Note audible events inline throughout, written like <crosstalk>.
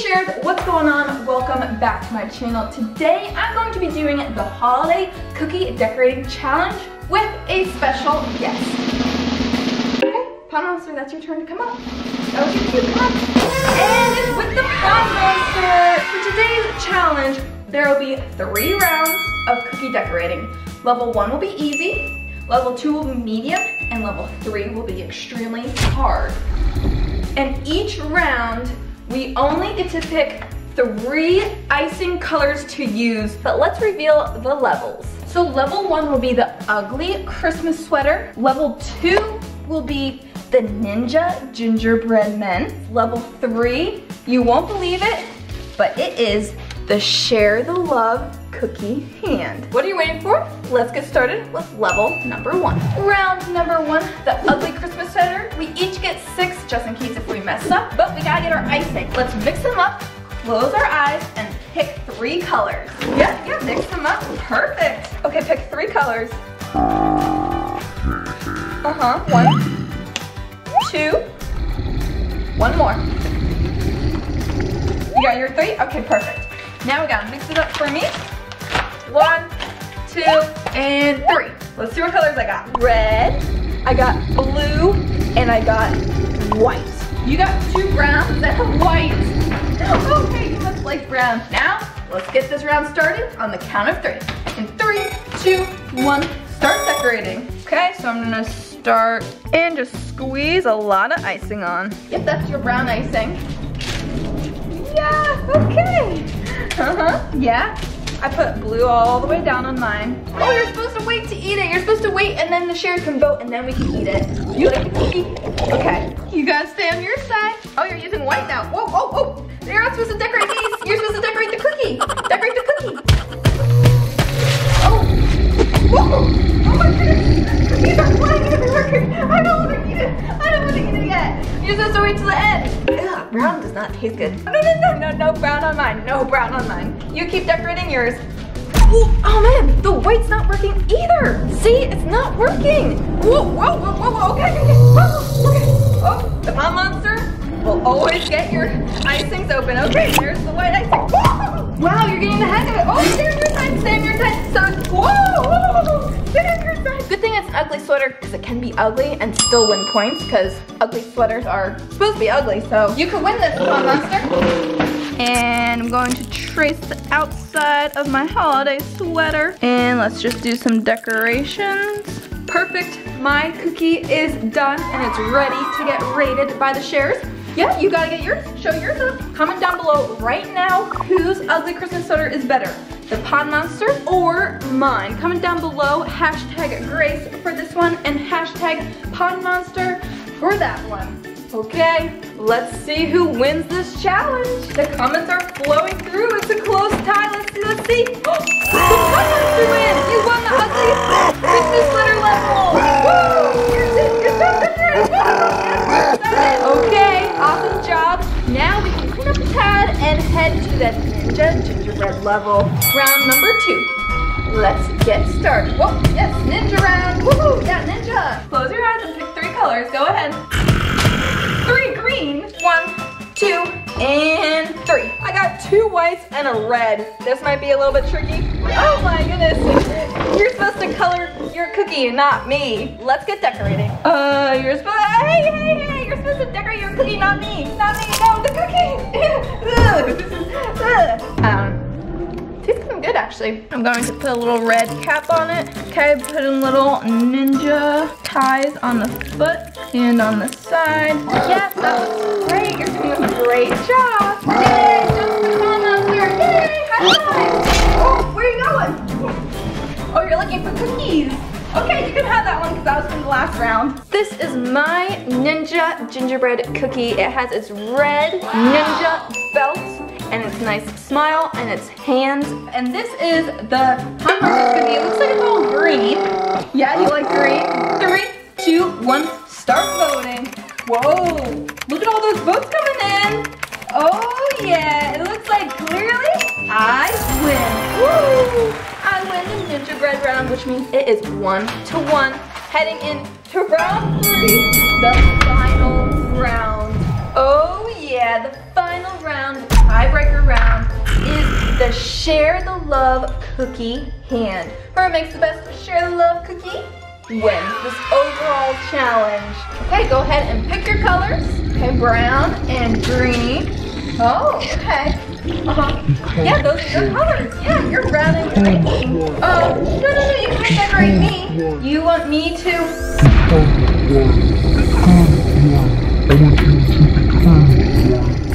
shares, what's going on? Welcome back to my channel. Today I'm going to be doing the holiday cookie decorating challenge with a special guest. Okay, Pond Monster, that's your turn to come up. That was your come on. And with the Pond Monster. For today's challenge, there will be three rounds of cookie decorating. Level one will be easy, level two will be medium, and level three will be extremely hard. And each round, we only get to pick three icing colors to use, but let's reveal the levels. So level one will be the ugly Christmas sweater. Level two will be the Ninja Gingerbread Men. Level three, you won't believe it, but it is the Share the Love Cookie Hand. What are you waiting for? Let's get started with level number one. Round number one, the ugly Christmas sweater. We each get six just in case if we mess up, but we gotta get our icing. Let's mix them up, close our eyes, and pick three colors. Yeah, yeah, mix them up, perfect. Okay, pick three colors. Uh-huh, one, two, one more. You got your three? Okay, perfect. Now we gotta mix it up for me. One, two, and three. Let's see what colors I got. Red, I got blue, and I got white. You got two browns that have white. Okay, you look like brown. Now, let's get this round started on the count of three. In three, two, one, start decorating. Okay, so I'm gonna start and just squeeze a lot of icing on. Yep, that's your brown icing. Yeah, okay. Uh-huh, yeah. I put blue all the way down on mine. Oh, you're supposed wait to eat it. You're supposed to wait and then the shares can vote and then we can eat it. You like the cookie? Okay. You gotta stay on your side. Oh, you're using white now. Whoa, whoa, whoa. You're not supposed to decorate these. You're supposed to decorate the cookie. Decorate the cookie. Oh. Whoa. Oh my goodness. Cookies are flying everywhere. I don't want to eat it. I don't want to eat it yet. You're supposed to wait till the end. Ugh, brown does not taste good. No, no, no, no, no brown on mine. No brown on mine. You keep decorating yours. Oh man, the white's not working either. See, it's not working. Whoa, whoa, whoa, whoa, whoa, okay, okay, whoa, okay. Oh, the pond monster will always get your icings open. Okay, there's the white icing. Whoa! Wow, you're getting the hang of it. Oh, stay on your side, stay on your side. So, whoa, whoa, on your side. Good thing it's an ugly sweater because it can be ugly and still win points because ugly sweaters are supposed to be ugly. So you can win this, pond monster. And I'm going to trace the outside of my holiday sweater. And let's just do some decorations. Perfect, my cookie is done and it's ready to get rated by the shares. Yeah, you gotta get yours, show yours up. Comment down below right now whose ugly Christmas sweater is better, the Pond Monster or mine. Comment down below, hashtag Grace for this one and hashtag Pond Monster for that one. Okay, let's see who wins this challenge. The comments are flowing through. It's a close tie. Let's see, let's see. the Pond Monster wins. You won the ugly Christmas sweater level. Woo! Okay, awesome job. Now we can clean up the pad and head to the Ninja Gingerbread level. Round number two. Let's get started. Whoa, yes, ninja round. Woohoo, yeah, ninja. Close your eyes and pick three colors. Go ahead. Two whites and a red. This might be a little bit tricky. Oh my goodness. You're supposed to color your cookie, not me. Let's get decorating. Uh, you're supposed, to, hey, hey, hey, you're supposed to decorate your cookie, not me. Not me, no, the cookie. <laughs> um, Tastes kind good actually. I'm going to put a little red cap on it. Okay, putting little ninja ties on the foot and on the side. Yes, that looks great. You're doing a great job. Yay, last round. This is my Ninja Gingerbread cookie. It has its red ninja belt and its nice smile and its hands. And this is the Monster cookie. It looks like it's all green. Yeah, you like green? Three, two, one, start voting. Whoa, look at all those votes coming in. Oh yeah, it looks like clearly I win. Woo! I win the gingerbread round, which means it is one to one. Heading into round three, the final round. Oh yeah, the final round the tiebreaker round, is the Share the Love Cookie hand. Whoever makes the best Share the Love Cookie wins this overall challenge. Okay, go ahead and pick your colors. Okay, brown and green. Oh, okay. Uh-huh. Yeah, those are your colors. Yeah, you're brown and green. Oh, no, no, no, you can't decorate me. You want me to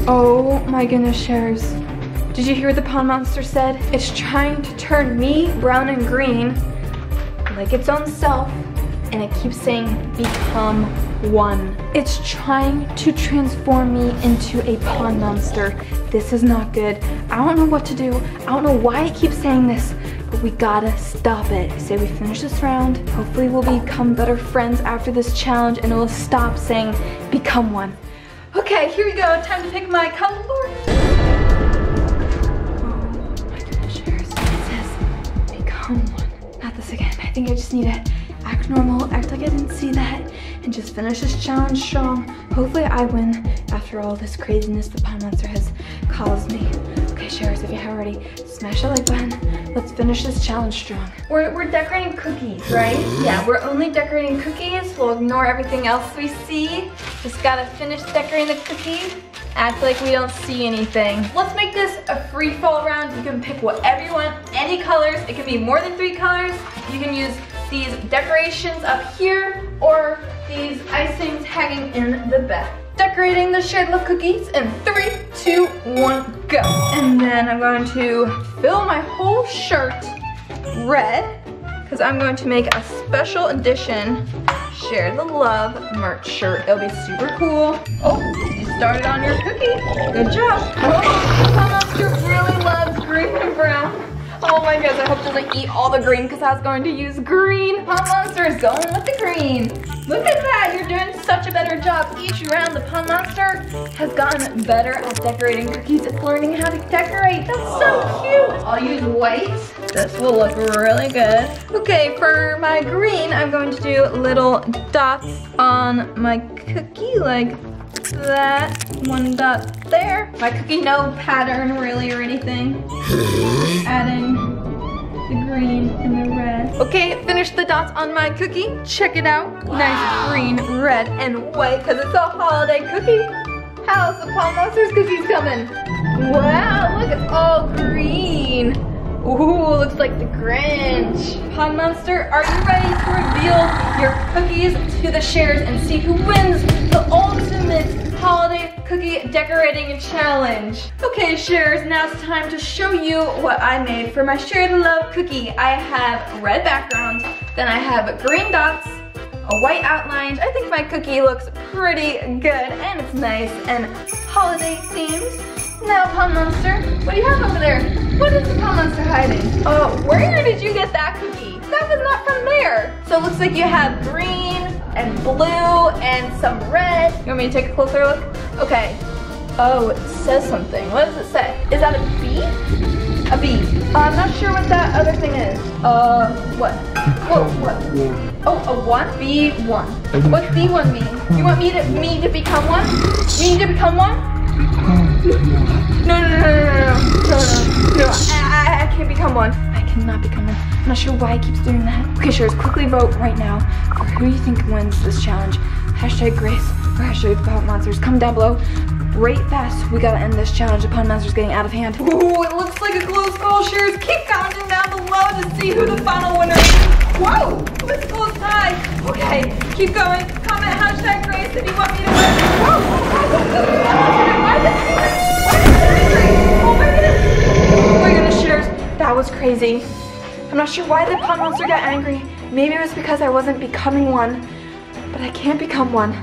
Oh my goodness, Shares. Did you hear what the pond monster said? It's trying to turn me brown and green like its own self and it keeps saying become one. It's trying to transform me into a pond monster. This is not good. I don't know what to do. I don't know why it keeps saying this, but we gotta stop it. Say we finish this round. Hopefully we'll become better friends after this challenge and it will stop saying become one. Okay, here we go. Time to pick my color. Oh my goodness, It says become one. Not this again. I think I just need to act normal, act like I didn't see that, and just finish this challenge strong. Hopefully I win after all this craziness the Pond Monster has caused me. Okay, Shares, if you haven't already, smash that like button. Let's finish this challenge strong. We're, we're decorating cookies, right? Yeah, we're only decorating cookies. We'll ignore everything else we see. Just gotta finish decorating the cookies. Act like we don't see anything. Let's make this a free fall round. You can pick whatever you want, any colors. It can be more than three colors. You can use these decorations up here or these icings hanging in the back. Decorating the shared love cookies in three, two, one, go. And then I'm going to fill my whole shirt red because I'm going to make a special edition Share the Love merch shirt. It'll be super cool. Oh, you started on your cookie. Good job. My goodness, I hope it doesn't eat all the green because I was going to use green. Pond Monster is going with the green. Look at that, you're doing such a better job. Each round, the Pond Monster has gotten better at decorating cookies. It's learning how to decorate. That's so cute. I'll use white. This will look really good. Okay, for my green, I'm going to do little dots on my cookie like that. One dot there. My cookie no pattern really or anything. <laughs> Adding green and the red. Okay, finish the dots on my cookie. Check it out. Nice green, red, and white because it's a holiday cookie. How's the Pond Monsters cookies coming? Wow, look, it's all green. Ooh, looks like the Grinch. Pond Monster, are you ready to reveal your cookies to the shares and see who wins the ultimate holiday cookie decorating challenge? Okay, shares, now it's time to show you what I made for my Share the Love cookie. I have red background, then I have green dots, a white outline. I think my cookie looks pretty good and it's nice and holiday themed. Now, Pond Monster, what do you have over there? What is the Pond Monster hiding? Oh, uh, where did you get that cookie? That was not from there. So it looks like you have green and blue and some red. You want me to take a closer look? Okay. Oh, it says something. What does it say? Is that a B? A B. am uh, not sure what that other thing is. Uh, what? Whoa, what? Oh, a one? B one. What's B one mean? You want me to me to become one? You need to become one? No, no, no, no, no, no, no, no. no. I, I, I can't become one. I cannot become one. I'm not sure why it keeps doing that. Okay, sure. Quickly vote right now for who you think wins this challenge. Hashtag Grace or hashtag Pond Monsters. Comment down below. Rate fast. We gotta end this challenge. Pond Monster's getting out of hand. Ooh, it looks like a close call, Shares. Keep commenting down below to see who the final winner is. Whoa, this close tie. Okay, keep going. Comment hashtag Grace if you want me to win. Oh my goodness. That was crazy. I'm not sure why the pond monster got angry. Maybe it was because I wasn't becoming one. But I can't become one.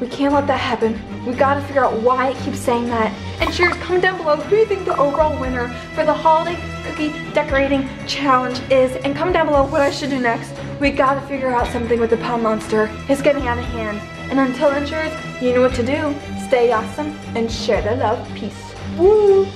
We can't let that happen. We gotta figure out why it keeps saying that. And cheers, comment down below who you think the overall winner for the holiday cookie decorating challenge is. And comment down below what I should do next. We gotta figure out something with the pond monster. It's getting out of hand. And until then, Shares, you know what to do. Stay awesome and share the love. Peace. Woo!